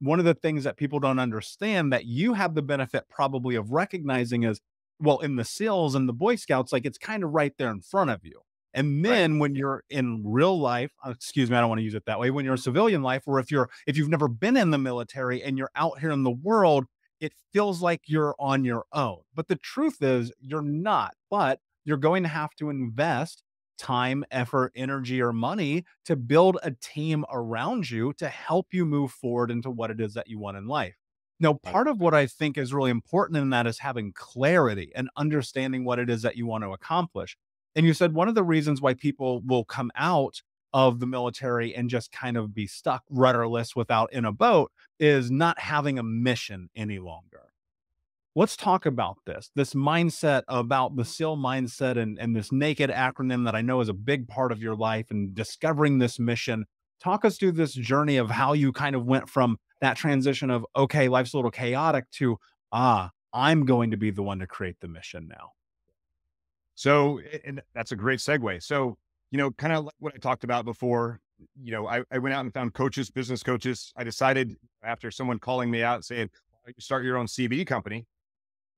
one of the things that people don't understand that you have the benefit probably of recognizing is well in the SEALs and the Boy Scouts, like it's kind of right there in front of you. And then right. when you're in real life, uh, excuse me, I don't want to use it that way. When you're in civilian life, or if you're if you've never been in the military and you're out here in the world, it feels like you're on your own. But the truth is you're not. But you're going to have to invest time, effort, energy, or money to build a team around you to help you move forward into what it is that you want in life. Now, part of what I think is really important in that is having clarity and understanding what it is that you want to accomplish. And you said one of the reasons why people will come out of the military and just kind of be stuck rudderless without in a boat is not having a mission any longer. Let's talk about this, this mindset about the SEAL mindset and, and this naked acronym that I know is a big part of your life and discovering this mission. Talk us through this journey of how you kind of went from that transition of, okay, life's a little chaotic to, ah, I'm going to be the one to create the mission now. So, and that's a great segue. So, you know, kind of like what I talked about before, you know, I, I went out and found coaches, business coaches. I decided after someone calling me out saying, you start your own CBD company,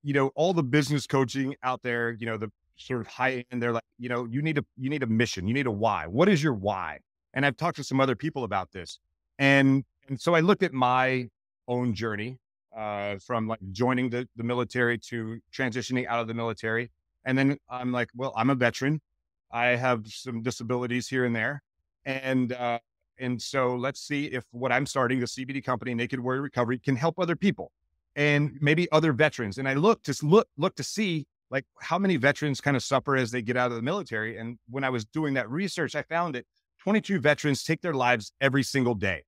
you know, all the business coaching out there, you know, the sort of high end, they're like, you know, you need a, you need a mission, you need a why. What is your why? And I've talked to some other people about this. And, and so I looked at my own journey uh, from like joining the, the military to transitioning out of the military and then I'm like, well, I'm a veteran. I have some disabilities here and there. And, uh, and so let's see if what I'm starting, the CBD company, Naked Warrior Recovery, can help other people and maybe other veterans. And I look to look, look to see like how many veterans kind of suffer as they get out of the military. And when I was doing that research, I found that 22 veterans take their lives every single day.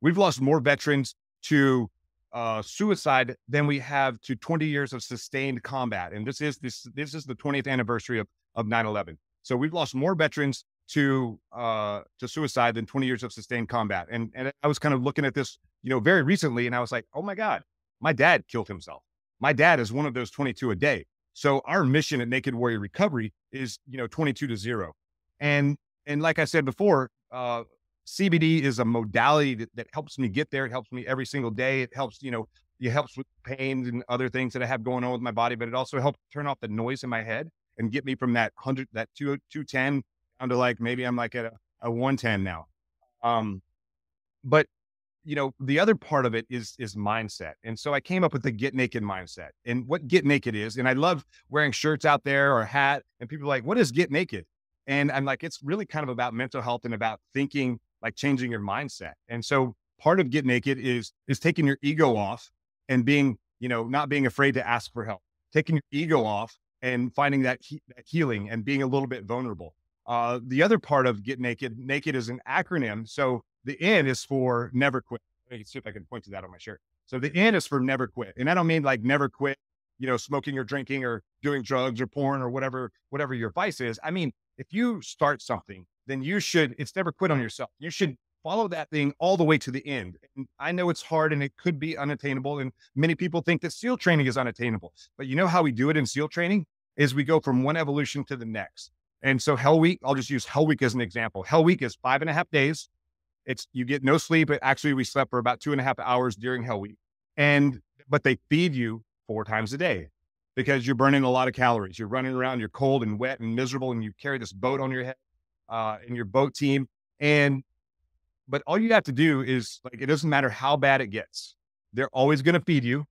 We've lost more veterans to uh, suicide than we have to 20 years of sustained combat. And this is this this is the 20th anniversary of of 9/11. So we've lost more veterans to uh, to suicide than 20 years of sustained combat. And and I was kind of looking at this, you know, very recently, and I was like, oh my God, my dad killed himself. My dad is one of those 22 a day. So our mission at Naked Warrior Recovery is, you know, 22 to zero. And and like I said before, uh, CBD is a modality that, that helps me get there. It helps me every single day. It helps, you know, it helps with pains and other things that I have going on with my body, but it also helps turn off the noise in my head and get me from that hundred, that two, 210 down to like, maybe I'm like at a, a 110 now. Um, but you know, the other part of it is, is mindset. And so I came up with the get naked mindset and what get naked is. And I love wearing shirts out there or hat and people are like, what is get naked? And I'm like, it's really kind of about mental health and about thinking like changing your mindset. And so part of get naked is is taking your ego off and being, you know, not being afraid to ask for help, taking your ego off and finding that, he- that healing and being a little bit vulnerable. Uh, the other part of get naked, naked is an acronym. So the N is for never quit. Let me see if I can point to that on my shirt. So the N is for never quit. And I don't mean like never quit, you know, smoking or drinking or doing drugs or porn or whatever, whatever your vice is. I mean, if you start something then you should, it's never quit on yourself. You should follow that thing all the way to the end. And I know it's hard and it could be unattainable. And many people think that SEAL training is unattainable. But you know how we do it in SEAL training is we go from one evolution to the next. And so Hell Week, I'll just use Hell Week as an example. Hell Week is five and a half days. It's you get no sleep. But actually, we slept for about two and a half hours during Hell Week. And but they feed you four times a day because you're burning a lot of calories. You're running around, you're cold and wet and miserable, and you carry this boat on your head uh, in your boat team. And, but all you have to do is like, it doesn't matter how bad it gets. They're always going to feed you.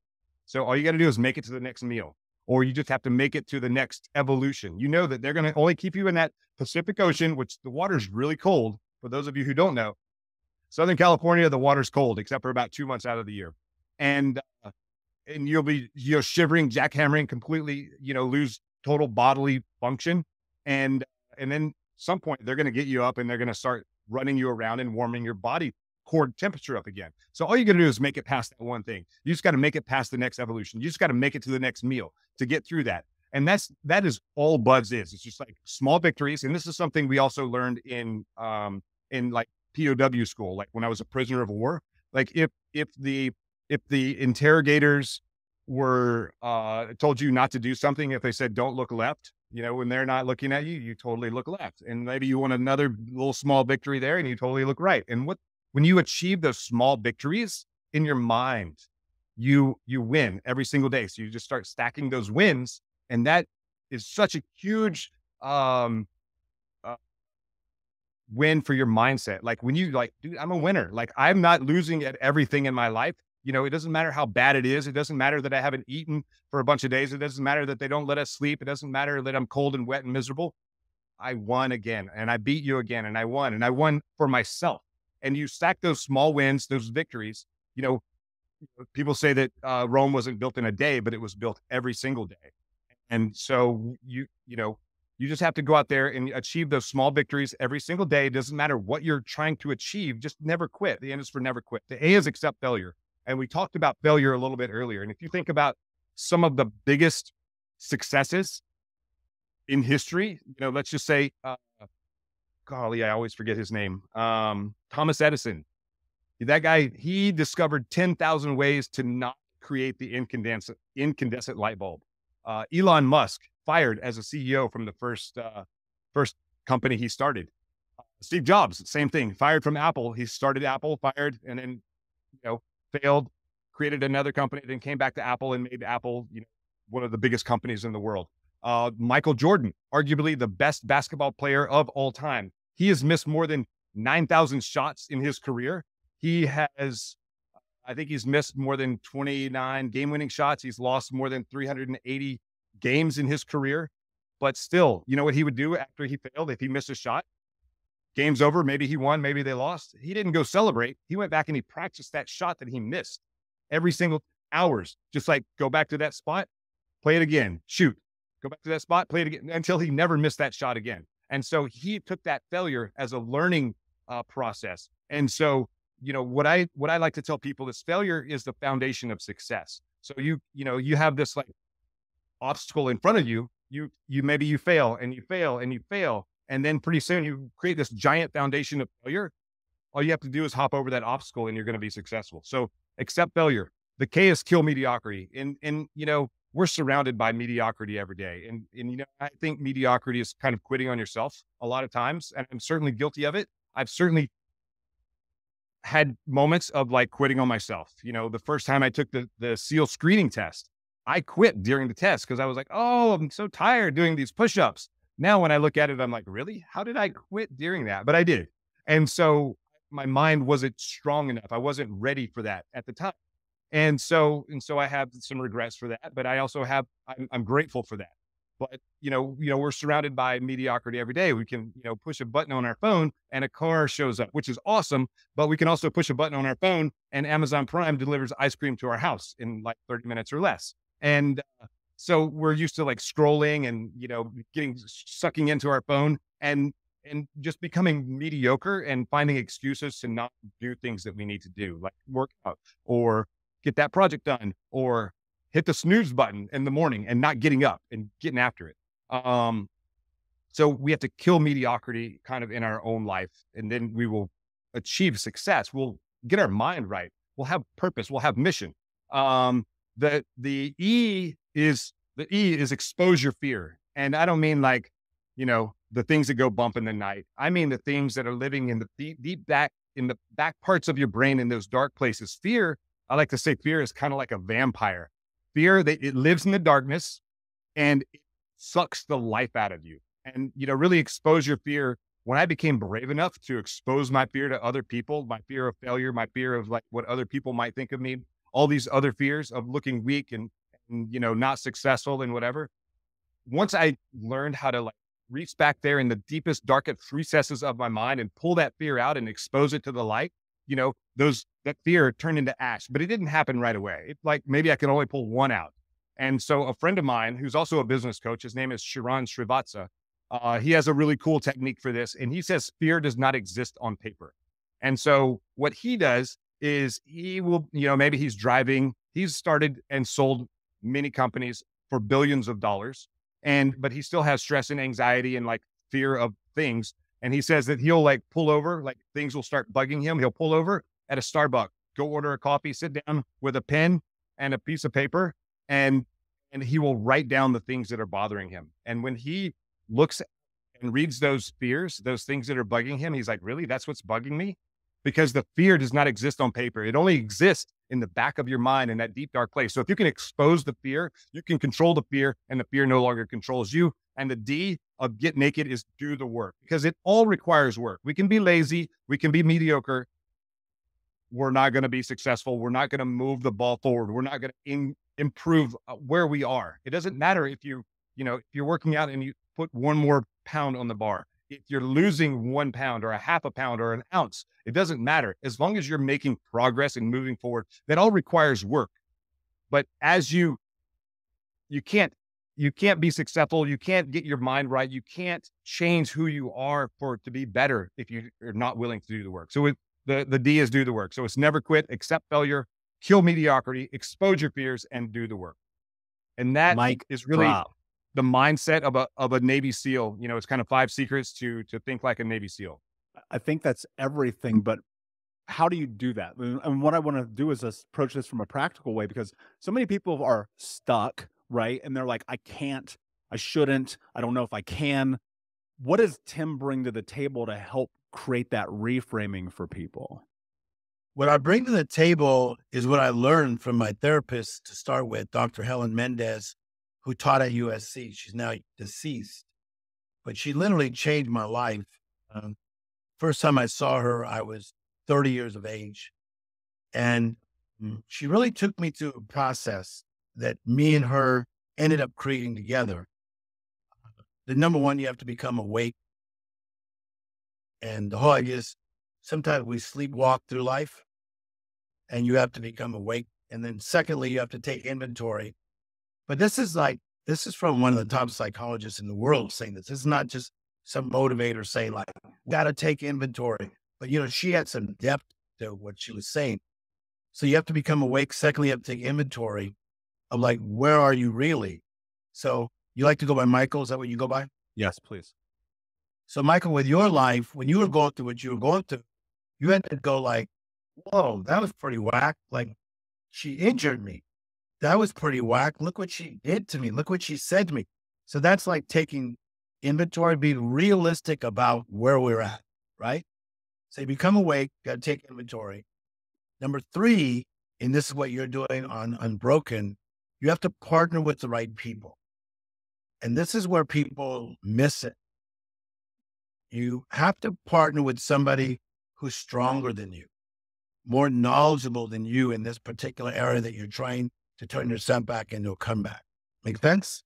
So all you got to do is make it to the next meal, or you just have to make it to the next evolution. You know that they're going to only keep you in that Pacific Ocean, which the water is really cold. For those of you who don't know, Southern California, the water's cold except for about two months out of the year. And, uh, and you'll be, you know, shivering, jackhammering, completely, you know, lose total bodily function. And, and then some point they're going to get you up and they're going to start running you around and warming your body core temperature up again. So all you got to do is make it past that one thing. You just got to make it past the next evolution. You just got to make it to the next meal to get through that. And that's that is all BUD/S is. It's just like small victories. And this is something we also learned in um in like POW school, like when I was a prisoner of war. Like if if the if the interrogators were uh told you not to do something, if they said don't look left, you know, when they're not looking at you, you totally look left. And maybe you want another little small victory there and you totally look right. And what, when you achieve those small victories, in your mind, you you win every single day. So you just start stacking those wins, and that is such a huge um uh, win for your mindset. Like when you like, dude, I'm a winner. Like I'm not losing at everything in my life. You know, it doesn't matter how bad it is. It doesn't matter that I haven't eaten for a bunch of days. It doesn't matter that they don't let us sleep. It doesn't matter that I'm cold and wet and miserable. I won again and I beat you again and I won and I won for myself. And you stack those small wins, those victories. You know, people say that uh, Rome wasn't built in a day, but it was built every single day. And so you, you know, you just have to go out there and achieve those small victories every single day. It doesn't matter what you're trying to achieve, just never quit. The N is for never quit. The A is accept failure. And we talked about failure a little bit earlier. And if you think about some of the biggest successes in history, you know, let's just say, uh, golly, I always forget his name. Um, Thomas Edison. That guy, he discovered 10,000 ways to not create the incandescent, incandescent light bulb. Uh, Elon Musk fired as a CEO from the first, uh, first company he started. Steve Jobs, same thing, fired from Apple. He started Apple, fired, and then, you know, failed, created another company, then came back to Apple and made Apple, you know, one of the biggest companies in the world. Uh, Michael Jordan, arguably the best basketball player of all time. He has missed more than 9,000 shots in his career. He has, I think he's missed more than 29 game winning shots. He's lost more than 380 games in his career. But still, you know what he would do after he failed if he missed a shot? Game's over. Maybe he won. Maybe they lost. He didn't go celebrate. He went back and he practiced that shot that he missed every single hours. Just like go back to that spot, play it again, shoot, go back to that spot, play it again until he never missed that shot again. And so he took that failure as a learning uh, process. And so, you know, what I what I like to tell people is failure is the foundation of success. So you you know you have this like obstacle in front of you. You you maybe you fail and you fail and you fail, and then pretty soon you create this giant foundation of failure. All you have to do is hop over that obstacle and you're going to be successful. So accept failure. The K is kill mediocrity. And, and, you know, we're surrounded by mediocrity every day. And, and, you know, I think mediocrity is kind of quitting on yourself a lot of times. And I'm certainly guilty of it. I've certainly had moments of like quitting on myself. You know, the first time I took the, the SEAL screening test, I quit during the test because I was like, oh, I'm so tired doing these push ups. Now, when I look at it, I'm like, really? How did I quit during that? But I did. And so my mind wasn't strong enough. I wasn't ready for that at the time. And so, and so I have some regrets for that, but I also have, I'm, I'm grateful for that. But, you know, you know, we're surrounded by mediocrity every day. We can, you know, push a button on our phone and a car shows up, which is awesome. But we can also push a button on our phone and Amazon Prime delivers ice cream to our house in like 30 minutes or less. And uh, so we're used to like scrolling and, you know, getting sucking into our phone. And and just becoming mediocre and finding excuses to not do things that we need to do, like work out or get that project done or hit the snooze button in the morning and not getting up and getting after it. Um, so we have to kill mediocrity kind of in our own life, and then we will achieve success. We'll get our mind right. We'll have purpose. We'll have mission. Um, the the E is the E is exposure fear, and I don't mean like you know the things that go bump in the night. I mean the things that are living in the deep, deep back in the back parts of your brain in those dark places. Fear, I like to say fear is kind of like a vampire. Fear that it lives in the darkness and it sucks the life out of you. And you know, really expose your fear. When I became brave enough to expose my fear to other people, my fear of failure, my fear of like what other people might think of me, all these other fears of looking weak and, and you know, not successful and whatever. Once I learned how to like reach back there in the deepest, darkest recesses of my mind and pull that fear out and expose it to the light, you know, those that fear turned into ash. But it didn't happen right away. It, like maybe I can only pull one out. And so a friend of mine who's also a business coach, his name is Shiran Srivatsa. Uh, he has a really cool technique for this. And he says fear does not exist on paper. And so what he does is he will, you know, maybe he's driving, he's started and sold many companies for billions of dollars and but he still has stress and anxiety and like fear of things and he says that he'll like pull over like things will start bugging him he'll pull over at a starbucks go order a coffee sit down with a pen and a piece of paper and and he will write down the things that are bothering him and when he looks and reads those fears those things that are bugging him he's like really that's what's bugging me because the fear does not exist on paper. It only exists in the back of your mind in that deep, dark place. So if you can expose the fear, you can control the fear and the fear no longer controls you. And the D of get naked is do the work because it all requires work. We can be lazy, we can be mediocre. We're not going to be successful. We're not going to move the ball forward. We're not going to improve uh, where we are. It doesn't matter if you, you know, if you're working out and you put one more pound on the bar. If you're losing one pound or a half a pound or an ounce, it doesn't matter. As long as you're making progress and moving forward, that all requires work. But as you, you can't, you can't be successful. You can't get your mind right. You can't change who you are for it to be better if you are not willing to do the work. So it, the, the D is do the work. So it's never quit, accept failure, kill mediocrity, expose your fears, and do the work. And that Mike is really drop. the mindset of a of a Navy SEAL. You know, it's kind of five secrets to to think like a Navy SEAL. I think that's everything, but how do you do that? And what I want to do is approach this from a practical way because so many people are stuck, right? And they're like, I can't, I shouldn't, I don't know if I can. What does Tim bring to the table to help create that reframing for people? What I bring to the table is what I learned from my therapist to start with, Dr. Helen Mendez, who taught at USC. She's now deceased, but she literally changed my life. Um, first time I saw her, I was 30 years of age. And mm, she really took me through a process that me and her ended up creating together. The number one, you have to become awake. And the idea is sometimes we sleepwalk through life and you have to become awake. And then secondly, you have to take inventory. But this is like, this is from one of the top psychologists in the world saying this. This is not just some motivator saying like, got to take inventory. But, you know, she had some depth to what she was saying. So you have to become awake. Secondly, you have to take inventory of like, where are you really? So you like to go by Michael? Is that what you go by? Yes, please. So, Michael, with your life, when you were going through what you were going through, you had to go like, whoa, that was pretty whack. Like, she injured me. That was pretty whack. Look what she did to me. Look what she said to me. So that's like taking inventory, being realistic about where we're at, right? So you become awake, got to take inventory. Number three, and this is what you're doing on Unbroken, you have to partner with the right people. And this is where people miss it. You have to partner with somebody who's stronger than you, more knowledgeable than you in this particular area that you're trying to turn your setback into a comeback. Make sense?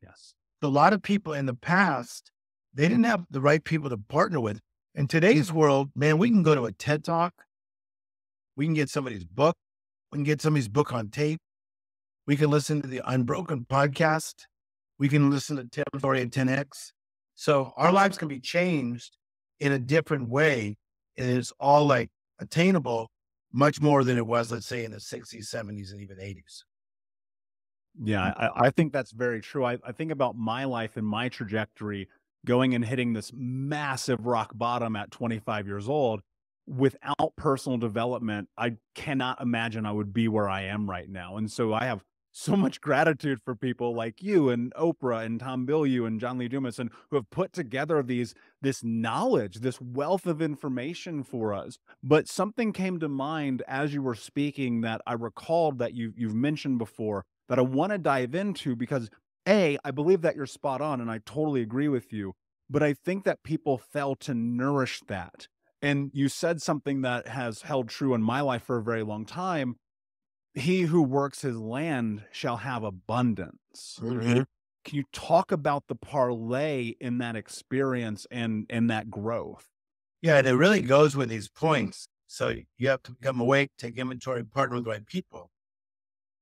Yes. A lot of people in the past, they didn't have the right people to partner with. In today's world, man, we can go to a TED talk. We can get somebody's book. We can get somebody's book on tape. We can listen to the Unbroken podcast. We can listen to Tim Storey at 10X. So our lives can be changed in a different way. And it's all like attainable much more than it was, let's say, in the 60s, 70s, and even 80s. Yeah, I, I think that's very true. I, I think about my life and my trajectory going and hitting this massive rock bottom at 25 years old. Without personal development, I cannot imagine I would be where I am right now. And so I have so much gratitude for people like you and Oprah and Tom Bilyeu and John Lee Dumas and who have put together these this knowledge, this wealth of information for us. But something came to mind as you were speaking that I recalled that you you've mentioned before that I want to dive into because a I believe that you're spot on and I totally agree with you. But I think that people fail to nourish that. And you said something that has held true in my life for a very long time he who works his land shall have abundance. Mm-hmm. Can you talk about the parlay in that experience and and that growth? Yeah, and it really goes with these points. So you have to become awake, take inventory, partner with the right people.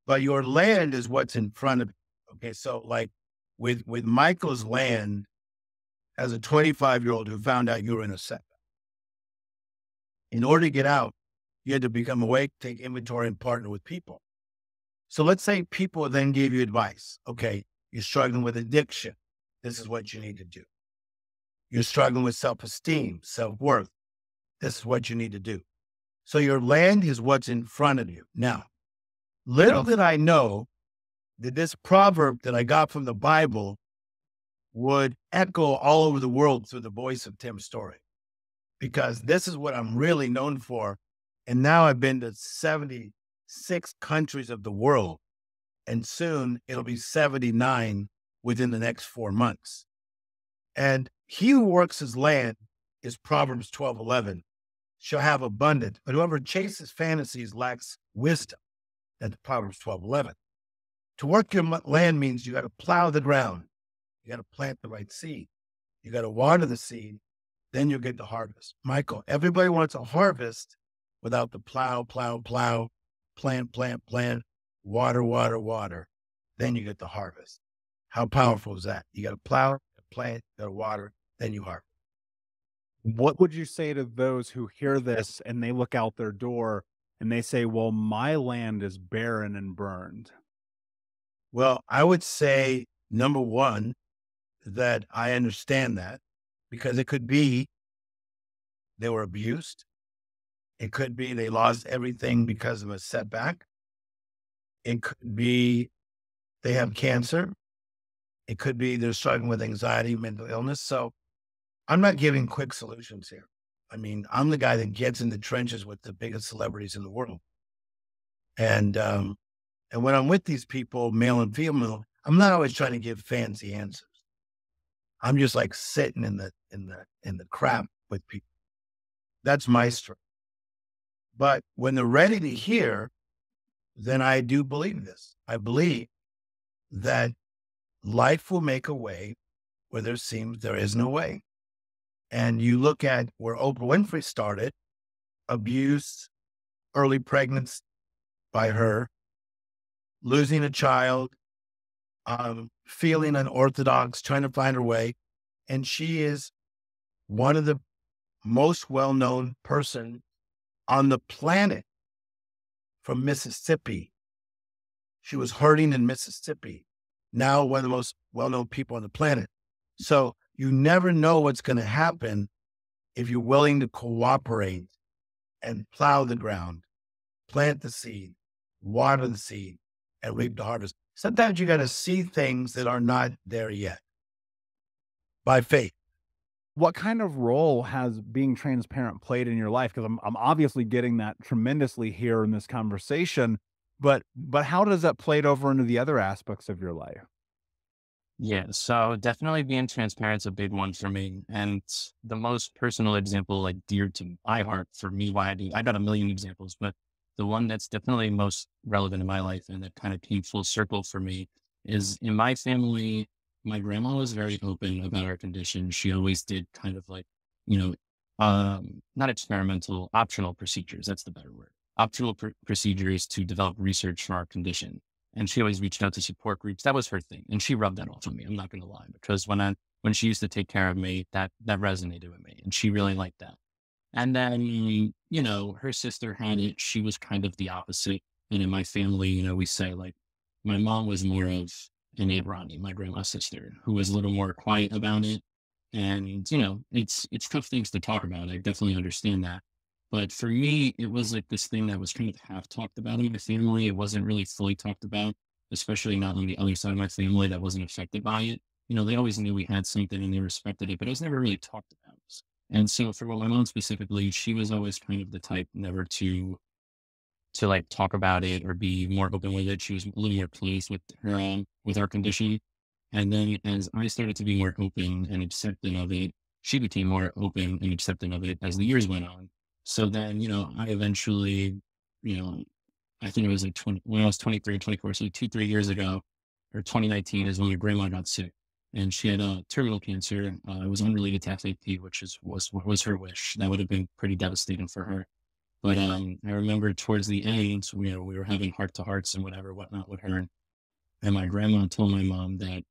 But your land is what's in front of you. Okay. So like with with Michael's land, as a 25 year old who found out you were in a setback, in order to get out, you had to become awake, take inventory, and partner with people. So let's say people then gave you advice. Okay, you're struggling with addiction. This is what you need to do. You're struggling with self esteem, self worth. This is what you need to do. So your land is what's in front of you. Now, little did I know that this proverb that I got from the Bible would echo all over the world through the voice of Tim Storey. because this is what I'm really known for. And now I've been to 76 countries of the world. And soon it'll be 79 within the next four months. And he who works his land is Proverbs 12 11 shall have abundance, but whoever chases fantasies lacks wisdom. That's Proverbs 12 11. To work your land means you got to plow the ground, you got to plant the right seed, you got to water the seed, then you'll get the harvest. Michael, everybody wants a harvest without the plow, plow, plow, plant, plant, plant, water, water, water. Then you get the harvest. How powerful is that? You got to plow, a plant, you got water, then you harvest. What would you say to those who hear this and they look out their door and they say, Well, my land is barren and burned? Well, I would say, number one, that I understand that because it could be they were abused. It could be they lost everything because of a setback. It could be they have cancer. It could be they're struggling with anxiety, mental illness. So I'm not giving quick solutions here. I mean, I'm the guy that gets in the trenches with the biggest celebrities in the world. And um, and when I'm with these people, male and female, I'm not always trying to give fancy answers. I'm just like sitting in the in the in the crap with people. That's my strength. But when they're ready to hear, then I do believe this. I believe that life will make a way where there seems there is no way and you look at where Oprah Winfrey started, abuse, early pregnancy by her, losing a child, um, feeling unorthodox, trying to find her way. And she is one of the most well-known person on the planet from Mississippi. She was hurting in Mississippi. Now one of the most well-known people on the planet. So you never know what's going to happen if you're willing to cooperate and plow the ground, plant the seed, water the seed, and reap the harvest. Sometimes you got to see things that are not there yet by faith. What kind of role has being transparent played in your life? Because I'm, I'm obviously getting that tremendously here in this conversation, but but how does that play it over into the other aspects of your life? Yeah, so definitely being transparent is a big one for me. And the most personal example, like dear to my heart for me, why I do, I got a million examples, but the one that's definitely most relevant in my life and that kind of came full circle for me is in my family, my grandma was very open about our condition. She always did kind of like, you know, um, not experimental, optional procedures. That's the better word. Optional pr- procedures to develop research for our condition and she always reached out to support groups. That was her thing, and she rubbed that off on me. I'm not going to lie, because when I when she used to take care of me, that that resonated with me, and she really liked that. And then you know, her sister had it. She was kind of the opposite. And in my family, you know, we say like my mom was more of an Abrani, my grandma's sister, who was a little more quiet about it. And you know, it's it's tough things to talk about. I definitely understand that. But for me, it was like this thing that was kind of half talked about in my family. It wasn't really fully talked about, especially not on the other side of my family that wasn't affected by it. You know, they always knew we had something and they respected it, but it was never really talked about. And so for what my mom specifically, she was always kind of the type never to to like talk about it or be more open with it. She was a little more pleased with her own, with our condition. And then as I started to be more open and accepting of it, she became more open and accepting of it as the years went on. So then, you know, I eventually, you know, I think it was like 20, when I was 23, 24, so two, three years ago, or 2019 is when my grandma got sick and she had a terminal cancer. Uh, it was unrelated to FAP, which is, was, was her wish. That would have been pretty devastating for her. But um, I remember towards the end, you know, we were having heart to hearts and whatever, whatnot with her. And my grandma told my mom that,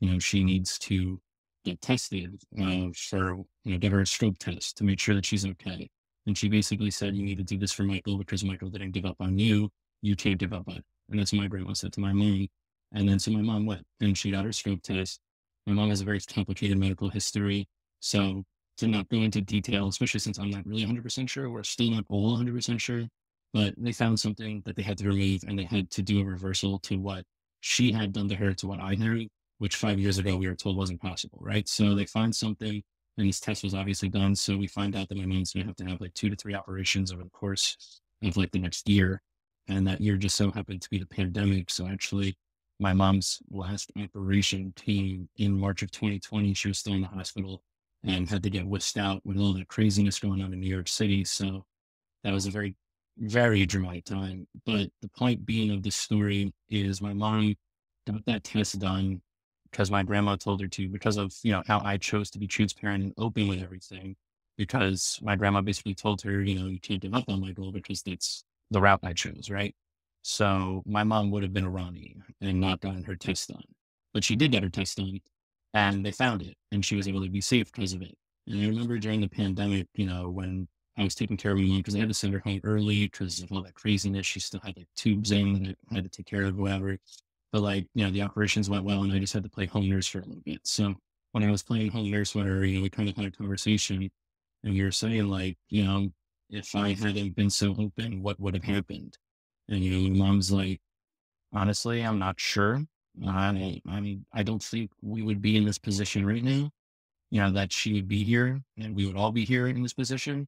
you know, she needs to get tested uh, for, you know, get her a stroke test to make sure that she's okay. And she basically said, you need to do this for Michael because Michael didn't give up on you. You can't give up on. it. And that's what my grandma said to my mom. And then so my mom went and she got her stroke test. My mom has a very complicated medical history. So to not go into detail, especially since I'm not really 100% sure, we're still not all 100% sure, but they found something that they had to remove and they had to do a reversal to what she had done to her to what I had, which five years ago we were told wasn't possible, right? So they find something And this test was obviously done. So we find out that my mom's going to have to have like two to three operations over the course of like the next year. And that year just so happened to be the pandemic. So actually, my mom's last operation came in March of 2020. She was still in the hospital and had to get whisked out with all the craziness going on in New York City. So that was a very, very dramatic time. But the point being of this story is my mom got that test done because my grandma told her to, because of, you know, how I chose to be transparent and open with everything. Because my grandma basically told her, you know, you can't give up on my goal because that's the route I chose, right? So my mom would have been a Ronnie and not gotten her test done. But she did get her test done and they found it and she was able to be safe because of it. And I remember during the pandemic, you know, when I was taking care of my mom because I had to send her home early because of all that craziness. She still had like tubes in that I had to take care of, whatever. But like, you know, the operations went well and I just had to play home nurse for a little bit. So when I was playing home nurse with her, you know, we kind of had a conversation and we were saying like, you know, if I hadn't been so open, what would have happened? And, you know, my mom's like, honestly, I'm not sure. I, I mean, I don't think we would be in this position right now. You know, that she would be here and we would all be here in this position.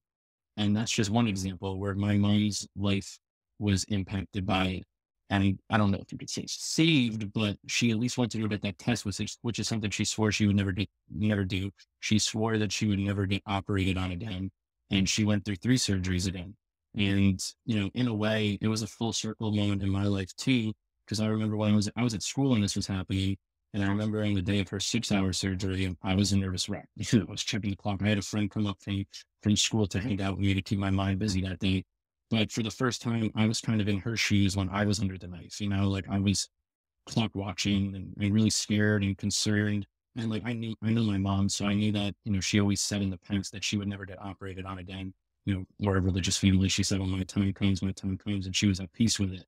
And that's just one example where my mom's life was impacted by, and I don't know if you could say saved, but she at least went to get that test, which which is something she swore she would never do, never do. She swore that she would never get operated on again. And she went through three surgeries again. And, you know, in a way, it was a full circle moment in my life too, because I remember when I was, I was at school and this was happening. And I remember on the day of her six hour surgery, I was a nervous wreck. I was checking the clock. I had a friend come up from, from school to hang out with me to keep my mind busy that day. But for the first time, I was kind of in her shoes when I was under the knife, you know, like I was clock watching and, and really scared and concerned. And like I knew, I knew my mom, so I knew that, you know, she always said in the past that she would never get operated on again you know, we're a religious family. She said, when my time comes, my time comes. And she was at peace with it.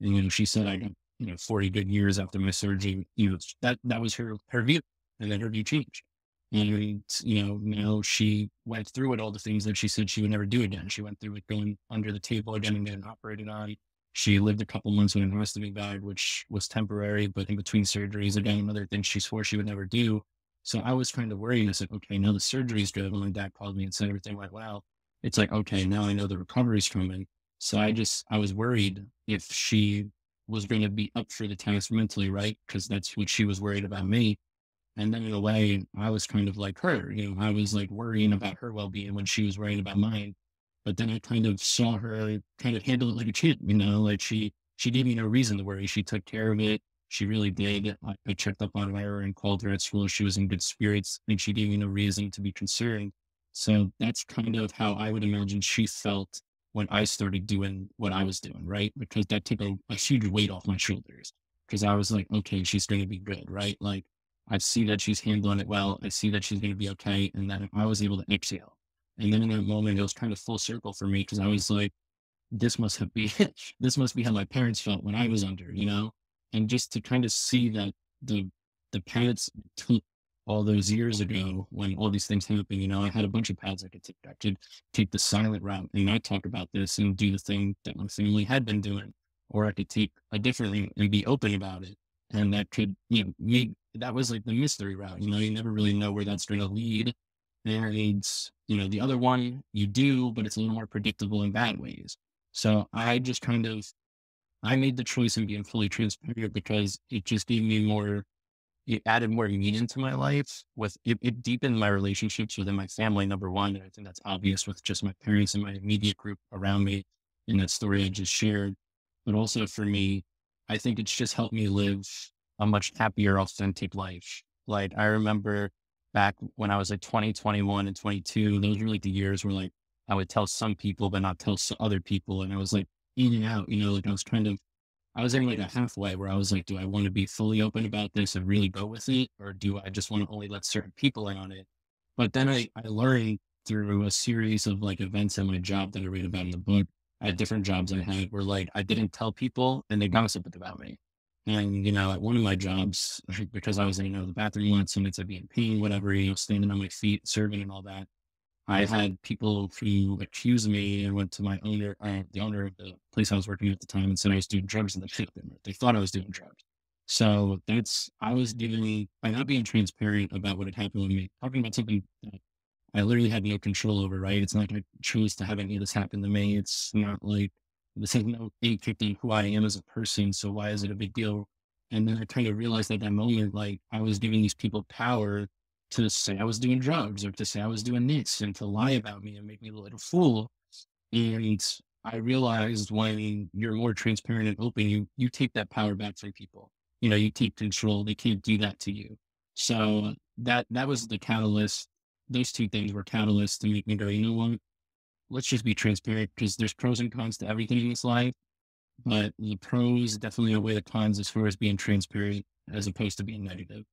And, you know, she said, I got, you know, 40 good years after my surgery, you know, that, that was her, her view. And then her view changed. And, you know, now she went through it, all the things that she said she would never do again. She went through it going under the table again and getting operated on. She lived a couple months when an ostomy died, which was temporary, but in between surgeries, again, another thing she swore she would never do. So I was kind of worried. I said, okay, now the surgery's good. When my dad called me and said everything went well, it's like, okay, now I know the recovery's coming. So I just, I was worried if she was going to be up for the task mentally, right? Because that's what she was worried about me. And then in a way, I was kind of like her, you know, I was like worrying about her well being when she was worrying about mine. But then I kind of saw her kind of handle it like a champ, you know, like she, she gave me no reason to worry. She took care of it. She really did. I, I checked up on her and called her at school. She was in good spirits and she gave me no reason to be concerned. So that's kind of how I would imagine she felt when I started doing what I was doing, right? Because that took a, a huge weight off my shoulders. Because I was like, okay, she's going to be good, right? Like, I see that she's handling it well. I see that she's going to be okay. And then I was able to exhale. And then in that moment, it was kind of full circle for me because I was like, this must have been, this must be how my parents felt when I was under, you know? And just to kind of see that the, the parents took all those years ago when all these things happened, you know, I had a bunch of paths I could take. I could take the silent route and not talk about this and do the thing that my family had been doing, or I could take a different thing and be open about it. And that could, you know, make that was like the mystery route. You know, you never really know where that's going to lead. And you know, the other one you do, but it's a little more predictable in bad ways. So I just kind of, I made the choice in being fully transparent because it just gave me more it added more meaning to my life with it, it, deepened my relationships within my family number one and i think that's obvious with just my parents and my immediate group around me in that story i just shared. But also for me i think it's just helped me live a much happier authentic life. Like i remember back when i was like 20 21 and 22 those were like the years where like i would tell some people but not tell other people and i was like in and out you know like i was kind of I was in like a halfway where I was like, do I want to be fully open about this and really go with it? Or do I just want to only let certain people in on it? But then I, I learned through a series of like events at my job that I read about in the book at different jobs I had where like I didn't tell people and they gossiped about me. And, you know, at one of my jobs, because I was in, you know, the bathroom once, and it's I'd be in pain, whatever, you know, standing on my feet, serving and all that. I had people who accused me and went to my owner, uh, the owner of the place I was working at the time, and said I was doing drugs, and they They thought I was doing drugs. So that's I was giving by not being transparent about what had happened with me, talking about something that I literally had no control over, right? It's not like I chose to have any of this happen to me. It's not like this is no dictating who I am as a person. So why is it a big deal? And then I kind of realized at that moment, like I was giving these people power to say I was doing drugs or to say I was doing this and to lie about me and make me a fool. And I realized when you're more transparent and open, you you take that power back from people. You know, you take control. They can't do that to you. So that that was the catalyst. Those two things were catalysts to make me go, you know what? Let's just be transparent because there's pros and cons to everything in this life. But the pros definitely outweigh the cons as far as being transparent as opposed to being negative.